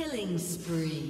Killing spree.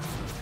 down.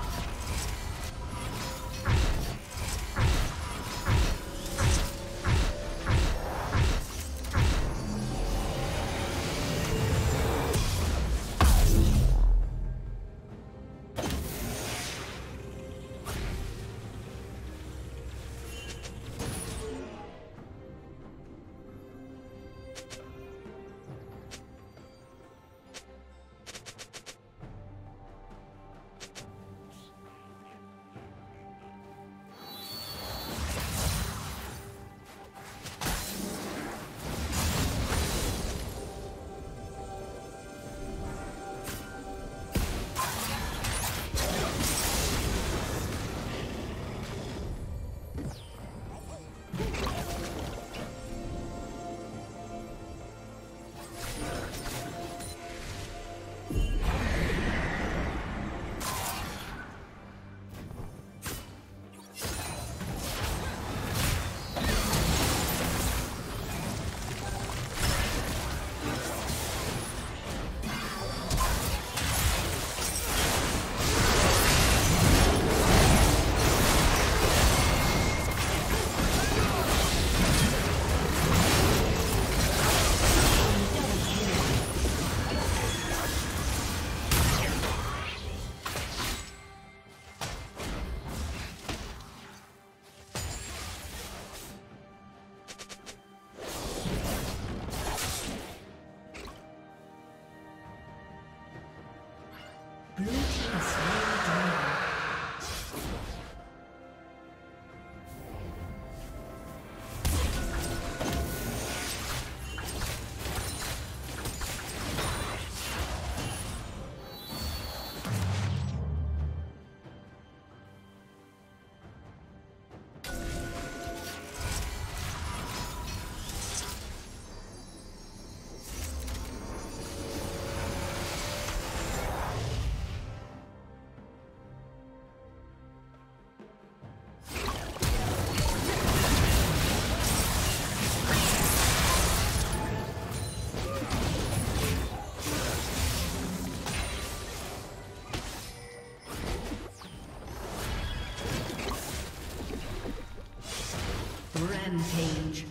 Rampage.